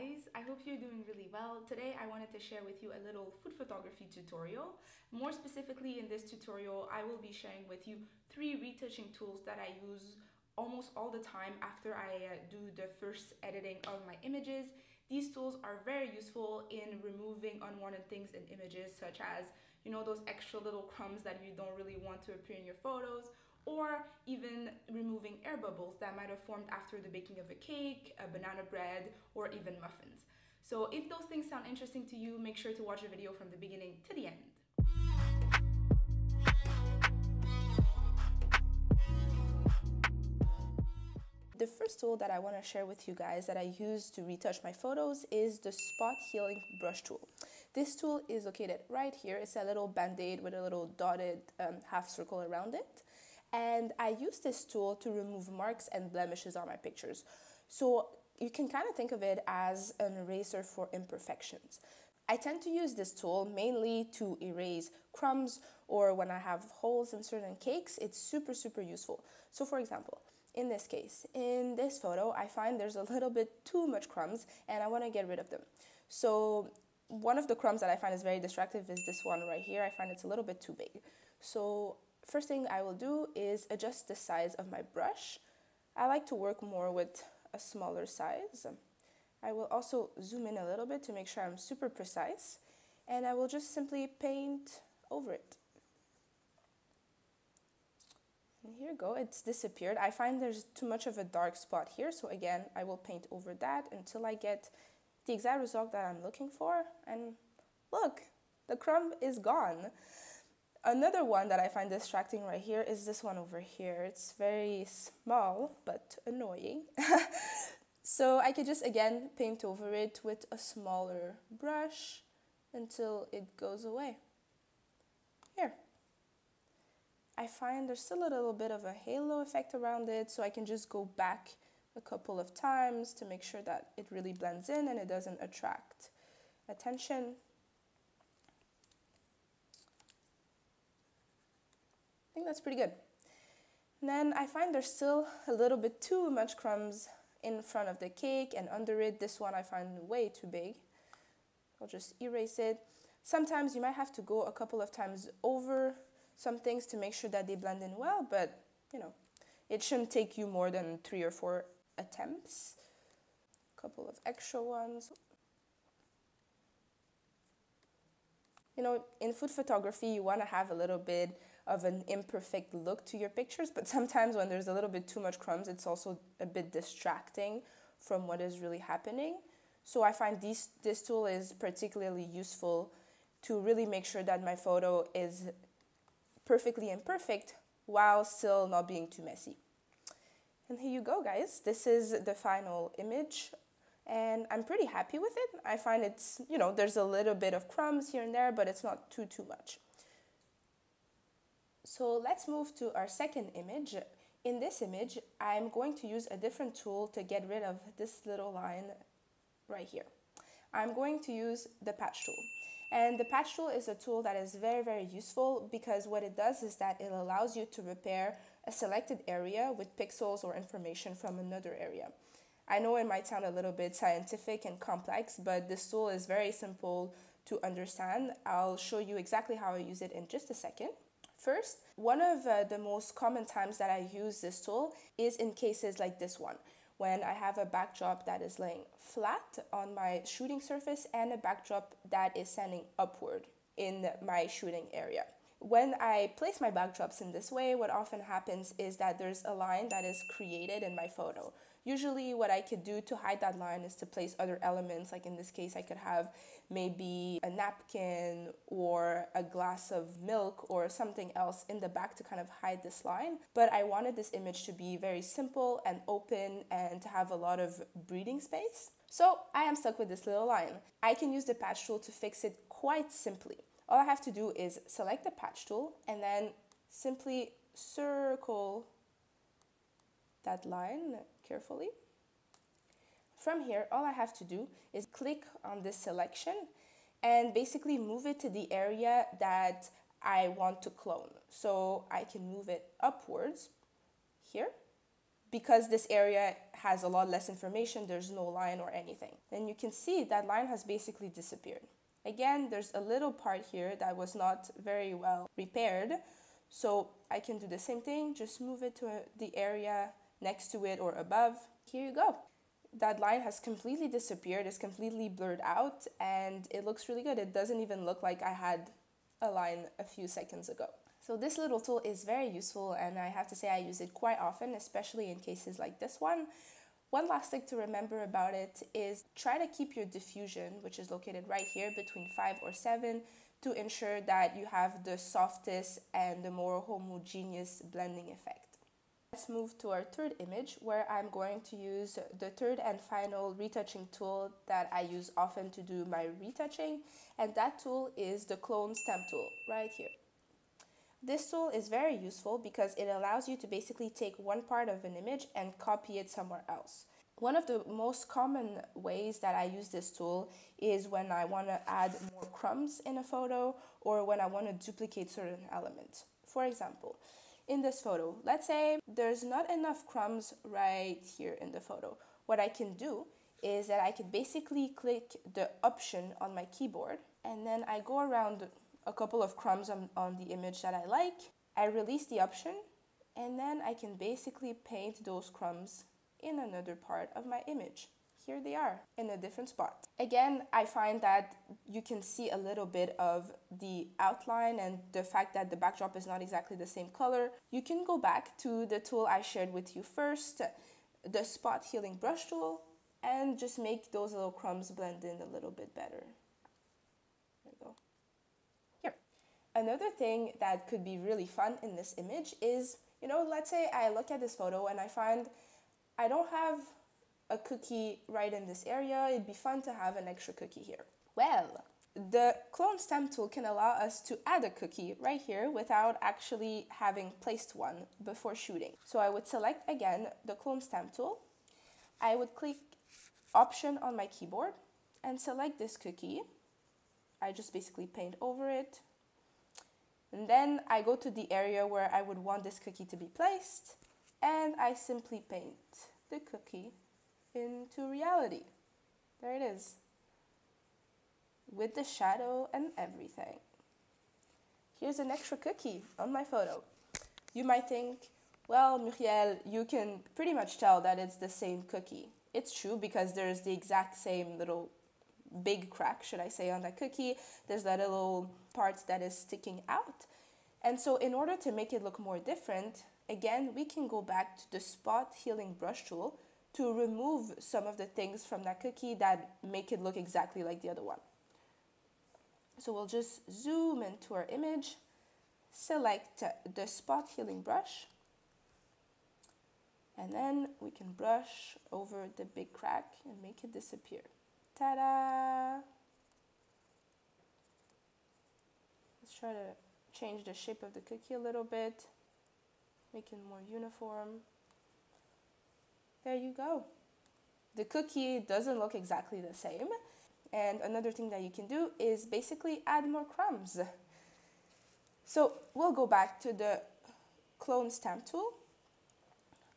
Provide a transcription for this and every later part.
guys, I hope you're doing really well. Today I wanted to share with you a little food photography tutorial. More specifically in this tutorial, I will be sharing with you three retouching tools that I use almost all the time after I uh, do the first editing of my images. These tools are very useful in removing unwanted things in images such as, you know, those extra little crumbs that you don't really want to appear in your photos or even removing air bubbles that might have formed after the baking of a cake, a banana bread, or even muffins. So if those things sound interesting to you, make sure to watch the video from the beginning to the end. The first tool that I want to share with you guys that I use to retouch my photos is the Spot Healing Brush Tool. This tool is located right here. It's a little band-aid with a little dotted um, half circle around it and I use this tool to remove marks and blemishes on my pictures. So you can kind of think of it as an eraser for imperfections. I tend to use this tool mainly to erase crumbs or when I have holes in certain cakes, it's super, super useful. So for example, in this case, in this photo, I find there's a little bit too much crumbs and I want to get rid of them. So one of the crumbs that I find is very distractive is this one right here. I find it's a little bit too big. So First thing I will do is adjust the size of my brush. I like to work more with a smaller size. I will also zoom in a little bit to make sure I'm super precise and I will just simply paint over it. And here you go, it's disappeared. I find there's too much of a dark spot here, so again, I will paint over that until I get the exact result that I'm looking for. And look, the crumb is gone. Another one that I find distracting right here is this one over here. It's very small but annoying. so I could just again paint over it with a smaller brush until it goes away. Here. I find there's still a little bit of a halo effect around it so I can just go back a couple of times to make sure that it really blends in and it doesn't attract attention. Think that's pretty good. And then I find there's still a little bit too much crumbs in front of the cake and under it. This one I find way too big. I'll just erase it. Sometimes you might have to go a couple of times over some things to make sure that they blend in well, but you know, it shouldn't take you more than three or four attempts. A couple of extra ones. You know, in food photography, you want to have a little bit of an imperfect look to your pictures, but sometimes when there's a little bit too much crumbs, it's also a bit distracting from what is really happening. So I find these, this tool is particularly useful to really make sure that my photo is perfectly imperfect while still not being too messy. And here you go, guys. This is the final image and I'm pretty happy with it. I find it's, you know, there's a little bit of crumbs here and there, but it's not too, too much. So let's move to our second image. In this image, I'm going to use a different tool to get rid of this little line right here. I'm going to use the patch tool. And the patch tool is a tool that is very, very useful because what it does is that it allows you to repair a selected area with pixels or information from another area. I know it might sound a little bit scientific and complex, but this tool is very simple to understand. I'll show you exactly how I use it in just a second. First, one of uh, the most common times that I use this tool is in cases like this one, when I have a backdrop that is laying flat on my shooting surface and a backdrop that is standing upward in my shooting area. When I place my backdrops in this way, what often happens is that there's a line that is created in my photo. Usually what I could do to hide that line is to place other elements, like in this case I could have maybe a napkin or a glass of milk or something else in the back to kind of hide this line. But I wanted this image to be very simple and open and to have a lot of breathing space. So I am stuck with this little line. I can use the patch tool to fix it quite simply. All I have to do is select the patch tool and then simply circle that line carefully. From here, all I have to do is click on this selection and basically move it to the area that I want to clone. So I can move it upwards here, because this area has a lot less information, there's no line or anything. And you can see that line has basically disappeared. Again, there's a little part here that was not very well repaired. So I can do the same thing, just move it to the area next to it or above. Here you go. That line has completely disappeared, it's completely blurred out, and it looks really good. It doesn't even look like I had a line a few seconds ago. So this little tool is very useful and I have to say I use it quite often, especially in cases like this one. One last thing to remember about it is try to keep your diffusion, which is located right here between 5 or 7, to ensure that you have the softest and the more homogeneous blending effect. Let's move to our third image where I'm going to use the third and final retouching tool that I use often to do my retouching and that tool is the clone stamp tool right here. This tool is very useful because it allows you to basically take one part of an image and copy it somewhere else. One of the most common ways that I use this tool is when I want to add more crumbs in a photo or when I want to duplicate certain elements. For example, in this photo, let's say there's not enough crumbs right here in the photo. What I can do is that I can basically click the option on my keyboard and then I go around a couple of crumbs on, on the image that I like. I release the option and then I can basically paint those crumbs in another part of my image. Here they are in a different spot. Again, I find that you can see a little bit of the outline and the fact that the backdrop is not exactly the same color. You can go back to the tool I shared with you first, the spot healing brush tool, and just make those little crumbs blend in a little bit better. Another thing that could be really fun in this image is, you know, let's say I look at this photo and I find I don't have a cookie right in this area. It'd be fun to have an extra cookie here. Well, the clone stamp tool can allow us to add a cookie right here without actually having placed one before shooting. So I would select again the clone stamp tool. I would click option on my keyboard and select this cookie. I just basically paint over it, and then I go to the area where I would want this cookie to be placed and I simply paint the cookie into reality. There it is. With the shadow and everything. Here's an extra cookie on my photo. You might think, well, Murielle, you can pretty much tell that it's the same cookie. It's true because there's the exact same little big crack, should I say, on that cookie. There's that little part that is sticking out. And so in order to make it look more different, again, we can go back to the spot healing brush tool to remove some of the things from that cookie that make it look exactly like the other one. So we'll just zoom into our image, select uh, the spot healing brush, and then we can brush over the big crack and make it disappear. Ta-da! Let's try to change the shape of the cookie a little bit, make it more uniform. There you go. The cookie doesn't look exactly the same. And another thing that you can do is basically add more crumbs. So we'll go back to the clone stamp tool,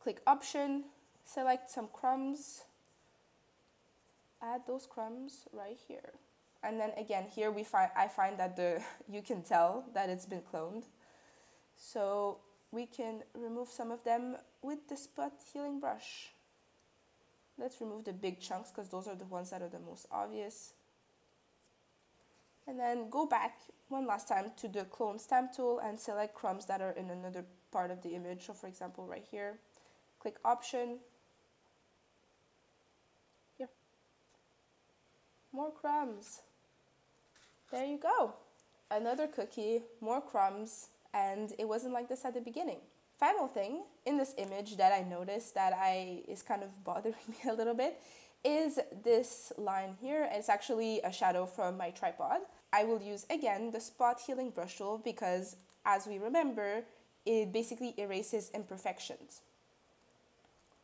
click option, select some crumbs, add those crumbs right here. And then again, here we find I find that the you can tell that it's been cloned. So we can remove some of them with the spot healing brush. Let's remove the big chunks because those are the ones that are the most obvious. And then go back one last time to the clone stamp tool and select crumbs that are in another part of the image. So for example, right here, click option, more crumbs. There you go. Another cookie, more crumbs, and it wasn't like this at the beginning. Final thing in this image that I noticed that I is kind of bothering me a little bit is this line here. It's actually a shadow from my tripod. I will use again the spot healing brush tool because as we remember, it basically erases imperfections.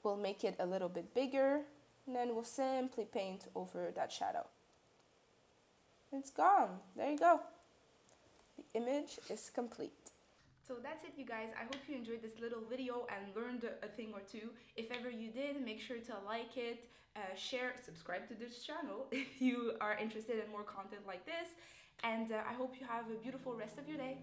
We'll make it a little bit bigger and then we'll simply paint over that shadow. It's gone. There you go. The image is complete. So that's it you guys. I hope you enjoyed this little video and learned a thing or two. If ever you did, make sure to like it, uh, share, subscribe to this channel if you are interested in more content like this. And uh, I hope you have a beautiful rest of your day.